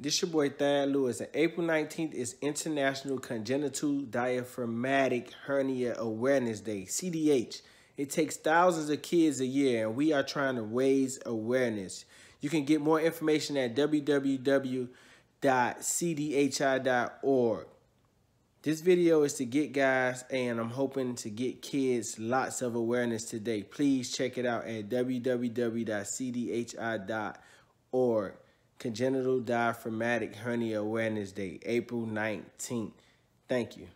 This your boy Thad Lewis. And April 19th is International Congenital Diaphragmatic Hernia Awareness Day, CDH. It takes thousands of kids a year, and we are trying to raise awareness. You can get more information at www.cdhi.org. This video is to get guys, and I'm hoping to get kids lots of awareness today. Please check it out at www.cdhi.org. Congenital Diaphragmatic Hernia Awareness Day, April 19th. Thank you.